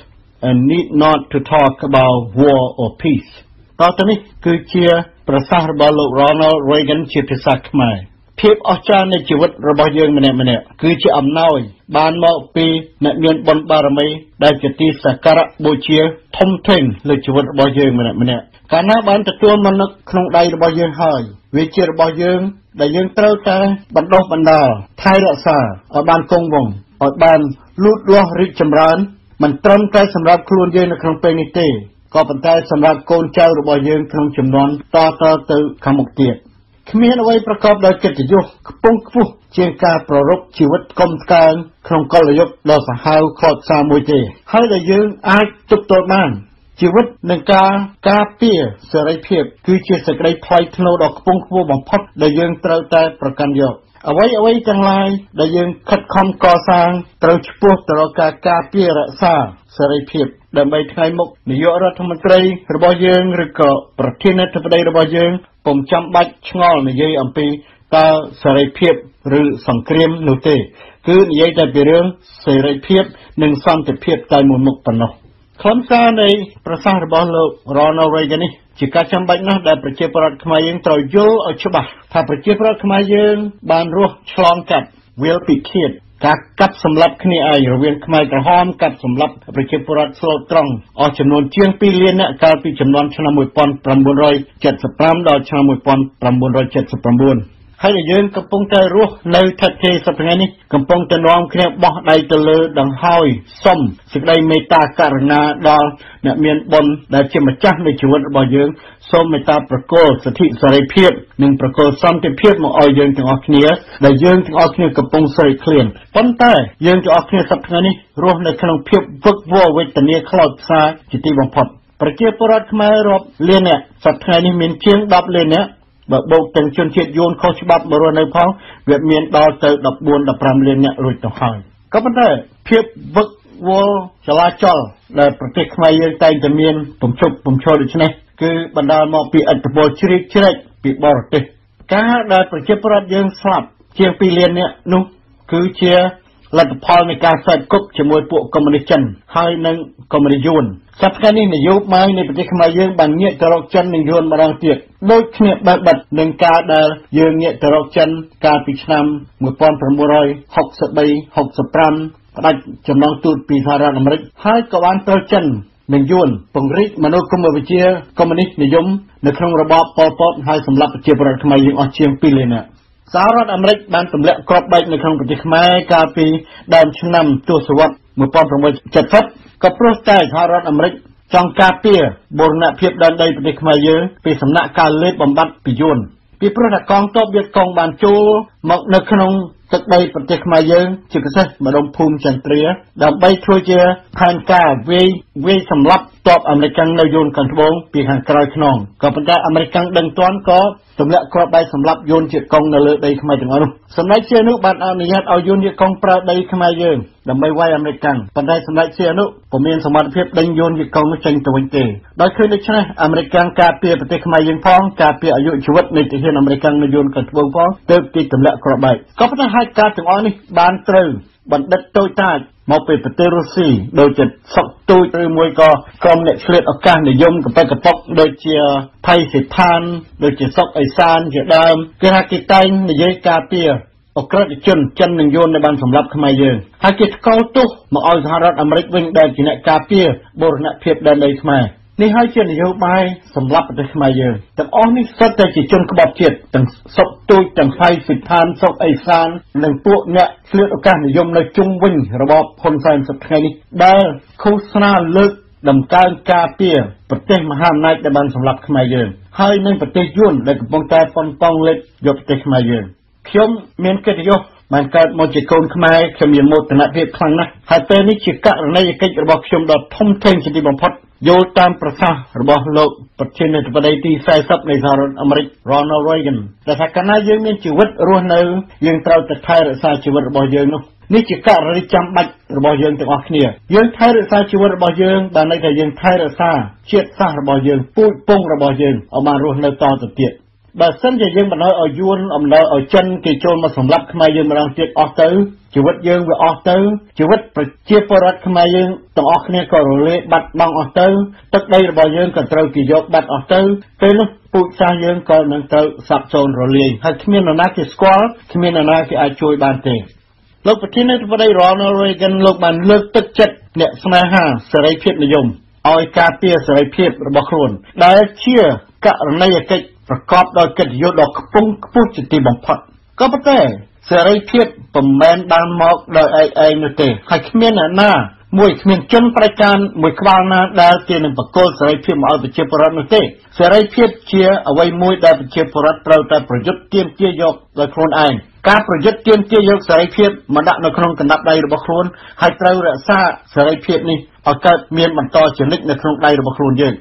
and need not to talk about war or peace. តទៅនេះគឺជាប្រសាសន៍របស់លោក Ronald Reagan ជាភាសាខ្មែរ ភាពអស្ចារ្យនៃជីវិតរបស់យើងម្នាក់ម្នាក់គឺជាអំណោយ បានមកពីអ្នកមានបុណ្យបារមី ដែលជាទីសក្ការៈបូជាធំធេងលើជីវិតរបស់យើងម្នាក់ម្នាក់កាលណាបានទទួលមកនឹកក្នុងដៃរបស់យើងហើយវាជារបស់យើង ដែលយើងត្រូវតែបណ្ដុះបណ្ដាលថែរក្សាឲ្យបានគង់វង្សឲ្យបានលូតលាស់រីកចម្រើនមិនត្រឹមតែសម្រាប់ខ្លួនយើងនៅក្នុងពេលនេះទេក៏ប៉ុន្តែសម្រាប់កូនចៅរបស់យើងក្នុងចំនួនតទៅទៅខាងមុខទៀត គ្មានអ្វីប្រកបដោយកិត្តិយសខ្ពង់ខ្ពស់ជាងការប្ររពជីវិតកុំស្កើងក្នុងកលយុគដ៏សាហាវខកសាមួយទេ ហើយដែលយើងអាចទប់ទល់បានជីវិតនិងការការពារសេរីភាពគឺជាសេចក្តីថ្លៃថ្នូរដ៏ខ្ពង់ខ្ពស់បំផុតដែលយើងត្រូវតែប្រកាន់យកអ្វីអ្វីទាំងឡាយដែលយើងខិតខំកសាងត្រូវឆ្ពោះទៅរកការការពាររក្សាសេរីភាពដើម្បីថ្ងៃមុខនាយករដ្ឋមន្ត្រីរបស់យើងឬក៏ប្រធានាធិបតីរបស់យើង ពុំចាំបាច់ឆ្ងល់និយាយអំពីតើសេរីភាពឬសង្គ្រាមនោះទេ គឺនិយាយតែពីរឿងសេរីភាពនិងសន្តិភាពតែមួយមុខប៉ុណ្ណោះខ្លឹមសារនៃប្រសាសន៍របស់លោក Ronald Reagan នេះជាការចាំបាច់ណាស់ដែលប្រជាពលរដ្ឋខ្មែរយើងត្រូវយល់ឲ្យច្បាស់ថាប្រជាពលរដ្ឋខ្មែរយើងបានរស់ឆ្លងកាត់វាលពិឃាត ការកាប់សម្លាប់គ្នាឯងរវាងខ្មែរក្រហមកាប់សម្លាប់ប្រជាពលរដ្ឋស្លូតត្រង់អស់ចំនួនជាង2លាននាក់កាលពីចំនួនឆ្នាំ1975ដល់ឆ្នាំ1979 ហើយយើងកំពុងតែរស់នៅថិតថេរសប្តាហ៍នេះកំពុងតែនាំគ្នាបោះដៃទៅលើដង្ហើយសុំសេចក្តីមេត្តាករុណាដល់អ្នកមានបុណ្យដែលជាម្ចាស់នៃជីវិតរបស់យើងសូមមេត្តាប្រគល់សិទ្ធិសេរីភាពនិងប្រគល់សន្តិភាពមកឲ្យយើងទាំងអស់គ្នាដែលយើងទាំងអស់គ្នាកំពុងស្រេកឃ្លានប៉ុន្តែយើងទាំងអស់គ្នាសប្តាហ៍នេះរស់នៅក្នុងភាពវឹកវរវេទនាខ្លោចផ្សាជាទីបំផុតប្រជាពលរដ្ឋខ្មែររាប់លានអ្នកសប្តាហ៍នេះមានជាង10លានអ្នក បើបូកទាំងជនជាតិយួនខុសច្បាប់មករស់នៅផងវាមានដល់ទៅ14 15លានអ្នករួចទៅហើយក៏ប៉ុន្តែភាពវឹកវរចលាចលដែលប្រទេសខ្មែរយើងតែងតែមានពំជប់ពំឈរដូច្នេះគឺបណ្ដាលមកពីឥទ្ធិពលជ្រៀតជ្រែកពីបរទេសការដែលប្រជាប្រដ្ឋយើងស្លាប់ជាង2លាននាក់នោះគឺជា លទ្ធផលនៃការសេពគប់ជាមួយពួកកុម្មុយនីសចិនហើយនិងកុម្មុយនីសយួនសប្តាហ៍នេះនយោបាយនៃប្រទេសខ្មែរយើងបានងាកទៅរកចិននិងយួនម្ដងទៀតដូចគ្នាបែបបិទនឹងការដែលយើងងាកទៅរកចិនកាលពីឆ្នាំ1963 65ផ្ដាច់ចំណងទូតពីសហរដ្ឋអាមេរិកហើយក៏បានត្រូវចិននិងយួនពង្រីកមនោគមវិជ្ជាកុម្មុយនីសនិយមនៅក្នុងរបបប៉ុលពតហើយសម្រាប់ប្រជាពលរដ្ឋខ្មែរយើងអស់ជាង2លាននាក់ សហរដ្ឋអាមេរិកបានទម្លាក់គ្រាប់បែកនៅក្នុងប្រទេសខ្មែរកាលពីដើមឆ្នាំទសវត្សរ៍1970ក៏ព្រោះតែសហរដ្ឋអាមេរិកចង់ការពារបូរណភាពដែនដីប្រទេសខ្មែរយើងពីសំណាក់ការលេបបំបត្តិពីយួនពីព្រោះតែកងទ័ពវៀតកុងបានចូលមកនៅក្នុងទឹកដីប្រទេសខ្មែរយើងជាពិសេសម្ដុំភូមិចន្ទ្រាដើម្បីធ្វើជាផែនការវាយ វាយសម្លាប់ទ័ពអាមេរិកនៅយួនខាងត្បូងពីខាងក្រោយខ្នងក៏ប៉ុន្តែអាមេរិកដឹងទាន់ក៏ទម្លាក់គ្រាប់បែកសម្លាប់យួនជាកុងនៅលើដីខ្មែរទាំងអស់នោះសម្ដេចសៀនុបានអនុញ្ញាតឲ្យយួនជាកុងប្រើដីខ្មែរយើងដើម្បីវាយអាមេរិកប៉ុន្តែសម្ដេចសៀនុពុំមានសមត្ថភាពដេញយួនជាកុងនោះចេញទៅវិញទេដោយឃើញដូច្នេះអាមេរិកការពារប្រទេសខ្មែរយើងផងការពារអាយុជីវិតនៃទាហានអាមេរិកនៅយួនខាងត្បូងផងទើបទីទម្លាក់គ្រាប់បែកក៏ប៉ុន្តែហេតុការណ៍ទាំងអស់នេះបានត្រូវបណ្ឌិតតូចតាច មកពីប្រទេសរុស្ស៊ីដូចជាសុកទូចឬមួយក៏ក្រុមអ្នកឆ្លៀតឱកាសនិយមកប៉ិកកប៉ុកដូចជាថៃសិដ្ឋានដូចជាសុកអេសានជាដើមគេថាគេតែងនិយាយការពារអក្រិតជនចិននិងយួនដែលបានសម្លាប់ខ្មែរយើងហើយគេថ្កោលទោសមកឲ្យសហរដ្ឋអាមេរិកវិញដែលជាអ្នកការពារបូរណភាពដែនដីខ្មែរ នេះហើយជានយោបាយសម្រាប់ប្រទេសខ្មែរយើងទាំងអស់នេះសុទ្ធតែជាជនក្បត់ជាតិទាំងសុកទូចទាំងផៃសិដ្ឋានសុកអេសាននិងពួកអ្នកឆ្លៀតឱកាសនិយមនៅជុំវិញរបបហ៊ុនសែនសប្តាហ៍នេះដែលឃោសនាលើកដំកើងការពារប្រទេសមហាអំណាចដែលបានសម្លាប់ខ្មែរយើងហើយនឹងប្រទេសយួនដែលកំពុងតែប៉ុនប៉ងលេបយកប្រទេសខ្មែរយើងខ្ញុំមានកិត្តិយសបានកើតមកជាកូនខ្មែរខ្ញុំមានមោទនភាពខ្លាំងណាស់ហើយពេលនេះជាករណីយកិច្ចរបស់ខ្ញុំដ៏ធំធេងជាទីបំផុត យល់តាមប្រសាសន៍របស់លោកប្រធានាធិបតីទី40នៃសហរដ្ឋអាមេរិក Ronald Reagan ដែលថាកាលណាយើងមានជីវិតរស់នៅយើងត្រូវតែថែរក្សាជីវិតរបស់យើងនោះនេះជាករណីចាំបាច់របស់យើងទាំងអស់គ្នាយើងថែរក្សាជីវិតរបស់យើងបានន័យថាយើងថែរក្សាជាតិសាសន៍របស់យើងពូជពង្សរបស់យើងឲ្យបានរស់នៅតទៅទៀត បើសិនជាយើងបណ្ដោយឲ្យយួនអំណោយឲ្យចិនគេចូលមកសម្លាប់ខ្មែរយើងម្ដងទៀតអស់ទៅជីវិតយើងវាអស់ទៅជីវិតប្រជាពលរដ្ឋខ្មែរយើងទាំងអស់គ្នាក៏រលាយបាត់បង់អស់ទៅទឹកដីរបស់យើងក៏ត្រូវគេយកបាត់អស់ទៅពេលនោះពូជសាសន៍យើងក៏នឹងត្រូវសាប់សូន្យរលាយហើយគ្មាននរណាគេស្គាល់គ្មាននរណាគេអាចជួយបានទេលោកប្រធានាធិបតី Ronald Reagan លោកបានលើកទឹកចិត្តអ្នកស្នេហាសេរីភាពនិយមឲ្យការពារសេរីភាពរបស់ខ្លួនដែលជាករណីយកិច្ច ប្រកបដោយកិត្តិយសដ៏ខ្ពង់ខ្ពស់ជាទីបំផុតក៏ប៉ុន្តែសេរីភាពពុំមែនបានមកដោយឯងឯងនោះទេហើយគ្មានអ្នកណាមួយគ្មានជនប្រតិការមួយក្បាលណាដែលគេនឹងបកគលសេរីភាពមកឲ្យប្រជាពលរដ្ឋនោះទេសេរីភាពជាអ្វីមួយដែលប្រជាពលរដ្ឋត្រូវតែប្រយុទ្ធទាមទារយកដោយខ្លួនឯងការប្រយុទ្ធទាមទារយកសេរីភាពមកដាក់នៅក្នុងកណ្ដាប់ដៃរបស់ខ្លួនហើយត្រូវរក្សាសេរីភាពនេះឲ្យកើតមានបន្តជានិច្ចនៅក្នុងដៃរបស់ខ្លួនយើង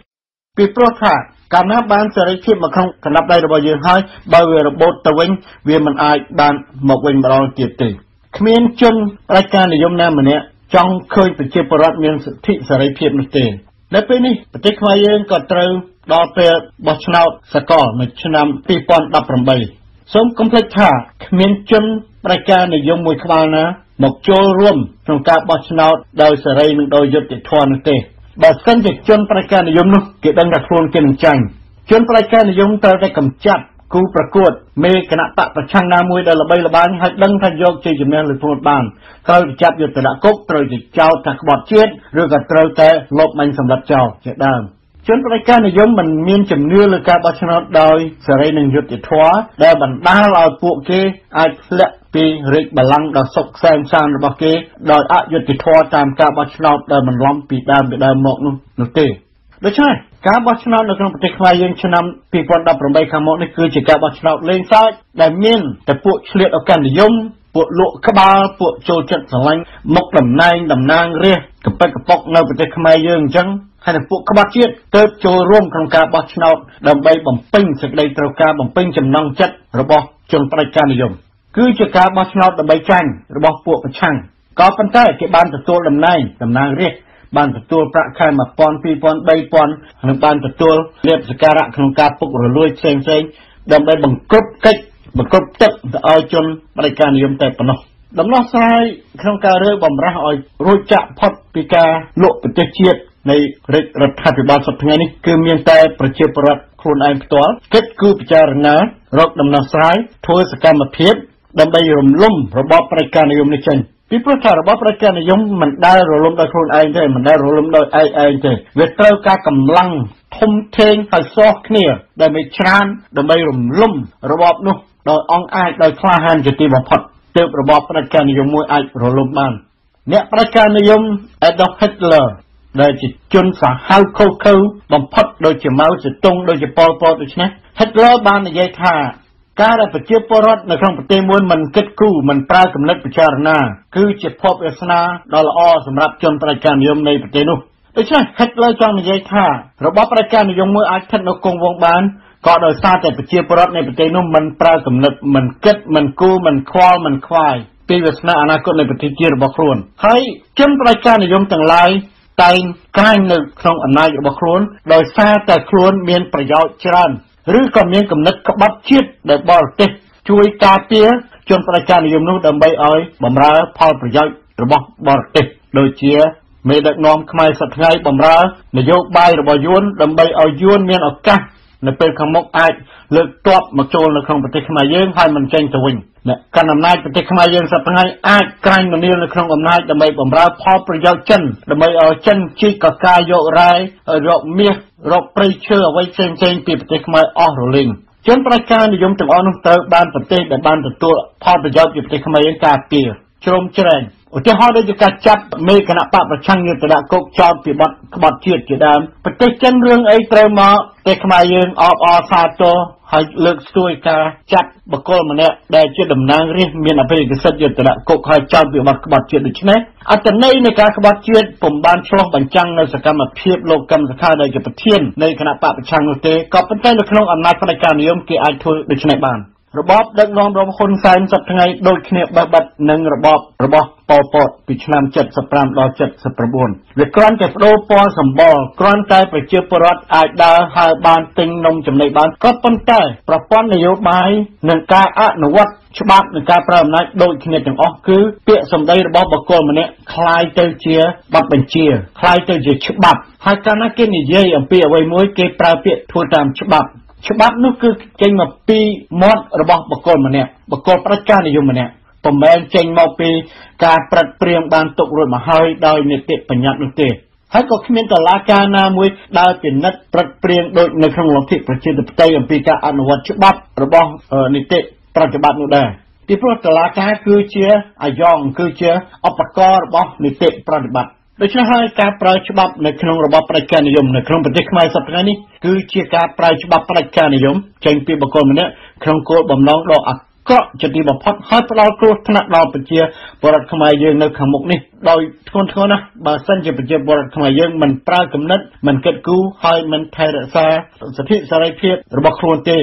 ពីព្រោះថា កាលណាបានសេរីភាពមកក្នុងកណ្ដាប់ដៃរបស់យើងហើយបើវារបូតទៅវិញវាមិនអាចបានមកវិញម្ដងទៀតទេគ្មានជនប្រជាការនិយមណាម្នាក់ចង់ឃើញប្រជាពលរដ្ឋមានសិទ្ធិសេរីភាពនោះទេនៅពេលនេះប្រទេសខ្មែរយើងក៏ត្រូវដល់ពេលបោះឆ្នោតសកលនៅឆ្នាំ2018សូមកុំភ្លេចថាគ្មានជនប្រជាការនិយមមួយក្បាលណាមកចូលរួមក្នុងការបោះឆ្នោតដោយសេរីនិងដោយយុត្តិធម៌នោះទេ បើសិនជាជនប្រជាការនិយមនោះគេដឹងថាខ្លួនគេនឹងចាញ់ជនប្រជាការនិយមត្រូវតែកម្ចាត់គូប្រកួតមេគណៈបកប្រឆាំងណាមួយដែលល្បីល្បាញហើយដឹងថាយកជ័យជំនះលើខ្លួនបានត្រូវចាប់យុទ្ធនគុកត្រូវទៅចោទថាក្បត់ជាតិឬក៏ត្រូវតែលបមាញ់សម្លាប់ចោលជាដើមជនប្រតិការនិយមមិនមានជំនឿលើការបោះឆ្នោតដោយសេរីនិងយុត្តិធម៌ដែលបណ្ដាលឲ្យពួកគេអាចធ្លាក់ ពីរាជបល្ល័ង្កដ៏សុខសែនសានរបស់គេដោយអយុត្តិធម៌តាមការបោះឆ្នោតដែលបន្លំពីដើមពីដើមមកនោះនោះទេដូច្នេះការបោះឆ្នោតនៅក្នុងប្រទេសខ្មែរយើងឆ្នាំ2018ខាងមុខនេះគឺជាការបោះឆ្នោតលេងសើចដែលមានតែពួកឆ្លៀតឱកាសនិយមពួកលក់ក្បាលពួកចូលចិត្តស្រឡាញ់មុខតំណែងតំណាងរាស្ត្រកប៉ិតកប៉ុកនៅប្រទេសខ្មែរយើងអញ្ចឹងហើយនឹងពួកក្បត់ជាតិទៅចូលរួមក្នុងការបោះឆ្នោតដើម្បីបំពេញសេចក្តីត្រូវការបំពេញចំណង់ចិត្តរបស់ជនបដិការនិយម គឺជាការបោះឆ្នោតដើម្បីចាញ់របស់ពួកប្រឆាំងក៏ប៉ុន្តែគេបានទទួលតំណែងតំណាងរាស្ត្របានទទួលប្រាក់ខែ1000 2000 3000និងបានទទួលលៀបសការៈក្នុងការពុករលួយផ្សេងផ្សេងដើម្បីបង្ក្រប់កិច្ចបង្ក្រប់ទឹកទៅឲ្យជនបដិការនិយមតែប៉ុណ្ណោះដំណោះស្រាយក្នុងការរើបំរាស់ឲ្យរួចចាក់ផុតពីការលក់ប្រទេសជាតិនៃរាជរដ្ឋាភិបាលសប្តាហ៍នេះគឺមានតែប្រជាពលរដ្ឋខ្លួនឯងផ្ទាល់គិតគឺពិចារណារកដំណោះស្រាយធ្វើសកម្មភាព ដើម្បីរំលំរបបប្រជាការនិយមនេះចេញពីព្រោះថារបបប្រជានិយមមិនដែលរលំដោយខ្លួនឯងទេមិនដែលរលំដោយឯងឯងទេវាត្រូវការកម្លាំងធំធេងហើយសោះគ្នាដើម្បីច្រានដើម្បីរំលំរបបនោះដោយអង្គអាចដោយក្លាហានជាទីបំផុតទើបរបបប្រជានិយមមួយអាចរលំបានអ្នកប្រជានិយម Adolf Hitler ដែលជាជនសាហាវខុសខើបំផុតដូចជាម៉ៅសេតុងដូចជាប៉ុលពតដូច្នេះ Hitler បាននិយាយថា ការដែលប្រជាពលរដ្ឋនៅក្នុងប្រទេសមួយមិនគិតគូរមិនប្រើគំនិតពិចារណា គឺជាភពវាសនាដ៏ល្អសម្រាប់ជនប្រជានិយមនៃប្រទេសនោះដូច្នេះ Hitler ចង់និយាយថារបបប្រជានិយមមួយអាចស្ថិតនៅគង់វង្សបានក៏ដោយសារតែប្រជាពលរដ្ឋនៃប្រទេសនោះមិនប្រើគំនិតមិនគិតមិនគូរមិនខ្វល់មិនខ្វាយពីវាសនាអនាគតនៃប្រទេសជាតិរបស់ខ្លួនហើយជនប្រជានិយមទាំងឡាយតែងក្រាញនៅក្នុងអំណាចរបស់ខ្លួន ដោយសារតែខ្លួនមានប្រយោជន៍ច្រើន ឬក៏មានគំនិតក្បត់ជាតិដែលបរទេសជួយការពារជនប្រជានិយមនោះដើម្បីឲ្យបំរើផលប្រយោជន៍របស់បរទេសដូចជាមេដឹកនាំខ្មែរសប្តាហ៍បំរើនយោបាយរបស់យួនដើម្បីឲ្យយួនមានឱកាសនៅពេលខាងមុខអាចលើកទ័ពមកចូលនៅក្នុងប្រទេសខ្មែរយើងហើយមិនចេញទៅវិញ អ្នកកាន់អំណាចប្រទេសខ្មែរយើងសប្តាហ៍អាចក្រាញមនាលនៅក្នុងអំណាចដើម្បីបំរើផលប្រយោជន៍ចិនដើម្បីឲ្យចិនជីកកកាយករ៉ែរកមាសរកព្រៃឈើអ្វីផ្សេងផ្សេងពីប្រទេសខ្មែរអស់រលីងជនប្រជានិយមទាំងអស់នោះត្រូវបានប្រទេសដែលបានទទួលផលប្រយោជន៍ពីប្រទេសខ្មែរយើងការពារជ្រោមជ្រែងឧទាហរណ៍ដូចជាការចាប់មេគណៈបកប្រឆាំងយុទ្ធនគុកចោតពីបទក្បត់ជាតិជាដើមប្រទេសចិនរឿងអីត្រូវមកប្រទេសខ្មែរយើងអបអរសាទរ ហើយលើកស្ទួយការចាត់បកគលម្នាក់ដែលជាតំណាងរាស្ត្រមានអភិរិសិទ្ធយុទ្ធនគុកហើយចោតពីបទក្បត់ជាតិដូច្នេះអត្តន័យនៃការក្បត់ជាតិពុំបានឆ្លុះបញ្ចាំងនៅសកម្មភាពលោកកម្មសខាដែលជាប្រធាននៃគណៈបកប្រឆាំងនោះទេក៏ប៉ុន្តែនៅក្នុងអំណាចផ្ដាច់ការនិយមគេអាចធ្វើដូច្នេះបាន របបដឹកនាំរបស់ហ៊ុនសែនសប្តាហ៍ថ្ងៃដូចគ្នាបេះបិទនឹងរបបរបស់ប៉ុលពតពីឆ្នាំ75ដល់79វាគ្រាន់តែបដូរពណ៌សម្បល់គ្រាន់តែប្រជាពលរដ្ឋអាចដើរហើរបានទិញនំចំណីបានក៏ប៉ុន្តែប្រព័ន្ធនយោបាយនិងការអនុវត្តច្បាប់និងការប្រើអំណាចដូចគ្នាទាំងអស់គឺពាក្យសម្ដីរបស់បុគ្គលម្នាក់คล้ายទៅជាបទបញ្ជាคล้ายទៅជាច្បាប់ហើយកាលណាគេនិយាយអំពីអ្វីមួយគេប្រើពាក្យធ្វើតាមច្បាប់ ច្បាប់នោះគឺចេញមកពីមាត់របស់បុគ្គលម្នាក់បុគ្គលប្រជានិយមម្នាក់ពុំមែនចេញមកពីការប្រឹកព្រៀងបានទុករួចមកហើយដោយនីតិបញ្ញត្តិនោះទេហើយក៏គ្មានតឡាការណាមួយដើរពិនិត្យប្រឹកព្រៀងដូចនៅក្នុងលទ្ធិប្រជាធិបតេយ្យអំពីការអនុវត្តច្បាប់របស់នីតិប្រតិបត្តិនោះដែរពីព្រោះតឡាការគឺជាអាយ៉ងគឺជាឧបករណ៍របស់នីតិប្រតិបត្តិ ដូច្នេះហើយការប្រើច្បាប់នៅក្នុងរបបប្រជានិយមនៅក្នុងប្រទេសខ្មែរសប្តាហ៍នេះគឺជាការប្រើច្បាប់ប្រជានិយមចេញពីបុគ្គលម្នាក់ក្នុងគោលបំណងដ៏អាក្រក់ជាទីបំផុតហើយផ្ដល់គ្រោះថ្នាក់ដល់ប្រជាពលរដ្ឋខ្មែរយើងនៅខាងមុខនេះដោយធ្ងន់ធ្ងរណាស់បើសិនជាប្រជាពលរដ្ឋខ្មែរយើងមិនប្រើគំនិតមិនគិតគូរហើយមិនថែរក្សាសិទ្ធិសេរីភាពរបស់ខ្លួនទេ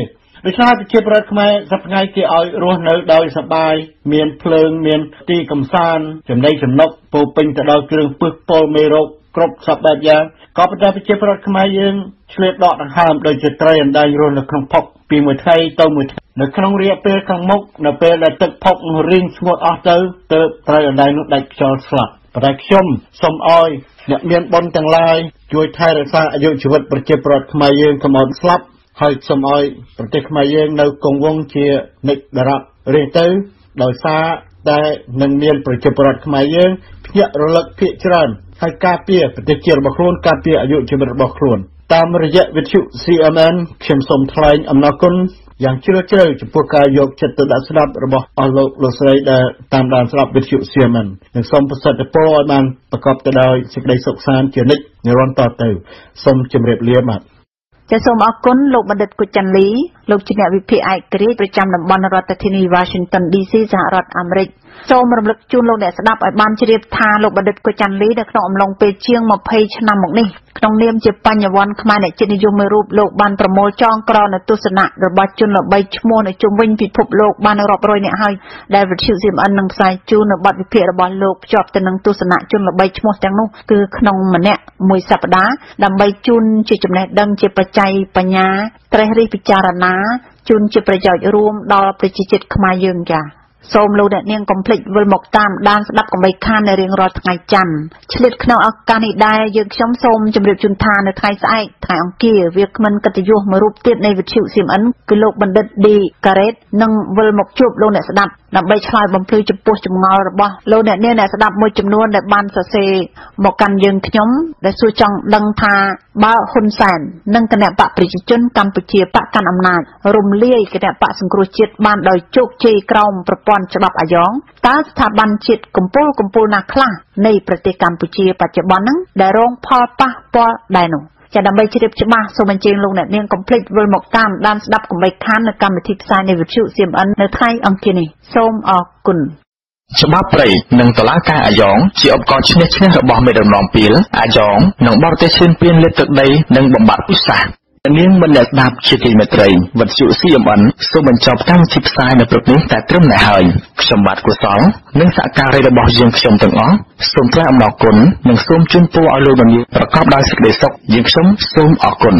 ដូច្នេះប្រជាប្រដ្ឋខ្មែរសប្តាហ៍គេឲ្យរស់នៅដោយសប្បាយមានភ្លើងមានទីកំសាន្តចំណីចំណុកពោពេញទៅដោយគ្រឿងពឹសពលមេរោគគ្រប់សពបែបយ៉ាងក៏ប៉ុន្តែប្រជាប្រដ្ឋខ្មែរយើងឆ្លៀតដកដង្ហើមដោយជាត្រីអណ្ដែងរស់នៅក្នុងភពពីមួយថ្ងៃទៅមួយថ្ងៃនៅក្នុងរយៈពេលខាងមុខនៅពេលដែលទឹកភពនោះរីងស្ងួតអស់ទៅទើបត្រីអណ្ដែងនោះដាច់ខ្យល់ស្លាប់ប៉ុន្តែខ្ញុំសូមឲ្យអ្នកមានបុណ្យទាំងឡាយជួយថែរក្សាអាយុជីវិតប្រជាប្រដ្ឋខ្មែរយើងកុំឲ្យស្លាប់ ហើយសូមឲ្យប្រទេសខ្មែរយើងនៅគង់វង្សជានិច្ចដរាបរៀងទៅដោយសារតែនឹងមានប្រជាពលរដ្ឋខ្មែរយើងភ្ញាក់រលឹកភាកច្រើនហើយការពារប្រទេសជាតិរបស់ខ្លួនការពារអាយុជីវិតរបស់ខ្លួនតាមរយៈវិទ្យុ CMN ខ្ញុំសូមថ្លែងអំណរគុណយ៉ាងជ្រាលជ្រៅចំពោះការយកចិត្តទុកដាក់ស្ដាប់របស់អស់លោកលោកស្រីដែលតាមដានស្ដាប់វិទ្យុ CMN និងសូមប្រសិទ្ធពរឲ្យបានប្រកបទៅដោយសេចក្តីសុខសាន្តជានិច្ចនិរន្តរ៍តទៅសូមជម្រាបលាបាទ ចាសសូមអរគុណលោកបណ្ឌិតគុចាន់លីលោកជាអ្នកវិភាគឯករាជ្យប្រចាំតំបន់រដ្ឋធានី Washington DC សហរដ្ឋអាមេរិក សូមរំលឹកជូនលោកអ្នកស្ដាប់ឲ្យបានជ្រាបថាលោកបណ្ឌិតកូចាន់លីនៅក្នុងអំឡុងពេលជាង20ឆ្នាំមកនេះក្នុងនាមជាបញ្ញវន្តខ្មែរអ្នកចិត្តនិយមមួយរូបលោកបានប្រមូលចងក្រនៅទស្សនៈរបស់ជនល្បីឈ្មោះនៅជុំវិញពិភពលោកបានរាប់រយនាក់ហើយដែលវិទ្យុ CMN នឹងផ្សាយជូននៅបទវិភាគរបស់លោកភ្ជាប់ទៅនឹងទស្សនៈជនល្បីឈ្មោះទាំងនោះគឺក្នុងម្នាក់មួយសប្តាហ៍ដើម្បីជូនជាចំណេះដឹងជាបច្ច័យបញ្ញាត្រេះរិះពិចារណាជូនជាប្រយោជន៍រួមដល់ប្រជាជាតិខ្មែរយើងចា៎ សូមលោកអ្នកនាងកុំភ្លេចវិលមកតាមដានស្ដាប់កំបីខាននៅរៀងរាល់ថ្ងៃច័ន្ទឆ្លៀតក្នុងឱកាសនេះដែរយើងខ្ញុំសូមជម្រាបជូនថានៅថ្ងៃស្អែកថ្ងៃអង្គារវាគ្មិនកិត្តិយសមួយរូបទៀតនៃវិទ្យុ CMN គឺលោកបណ្ឌិតឌីការ៉េតនឹងវិលមកជួបលោកអ្នកស្ដាប់ដើម្បីឆ្លើយបំភ្លឺចំពោះចម្ងល់របស់លោកអ្នកនាងអ្នកស្ដាប់មួយចំនួនដែលបានសរសេរមកកាន់យើងខ្ញុំដែលសួរចង់ដឹងថាបើហ៊ុនសែននិងគណៈបកប្រជាជនកម្ពុជាបកកាន់អំណាចរំលាយគណៈបកសង្គ្រោះជាតិបានដោយជោគជ័យក្រោមប្រព័ន្ធច្បាប់អាយ៉ងតើស្ថាប័នជាតិកម្ពុជាកម្ពុជាណាខ្លះនៃប្រទេសកម្ពុជាបច្ចុប្បន្នហ្នឹងដែលរងផលប៉ះពាល់ដែរនោះចាដើម្បីជ្រាបច្បាស់សូមអញ្ជើញលោកអ្នកនាងកុំភ្លេចវិលមកតាមដានស្ដាប់កុំបីខាននៅកម្មវិធីផ្សាយនៃវិទ្យុ CMN នៅថ្ងៃអង្គារនេះសូមអរគុណច្បាប់ព្រៃនិងតឡាការអាយ៉ងជាឧបករណ៍ឈ្នះឈ្នះរបស់មេដឹកនាំពីលអាយ៉ងនិងបរទេសឈានពានលេខទឹកដីនិងបំបត្តិពុសាសន៍ នាងមិនអ្នកស្ដាប់ជាទីមេត្រីវិទ្យុ CMN សូមបញ្ចប់កម្មវិធីផ្សាយនៅព្រឹកនេះតែត្រឹមនេះហើយខ្ញុំបាទកុសលនិងសហការីរបស់យើងខ្ញុំទាំងអស់សូមថ្លែងអំណរគុណនិងសូមជូនពរឲ្យលោកនាងប្រកបដោយសេចក្តីសុខយើងខ្ញុំសូមអរគុណ